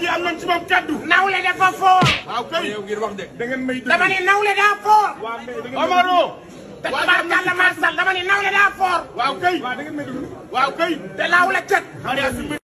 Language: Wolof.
ji am nañ ci moom kaddu. nawle dafa fort. waaw kay yow ngir wax de. da ngeen ma dama ne da ngeen may Omaro. te tabaarkalla maa sax dama ne nawle daa fort.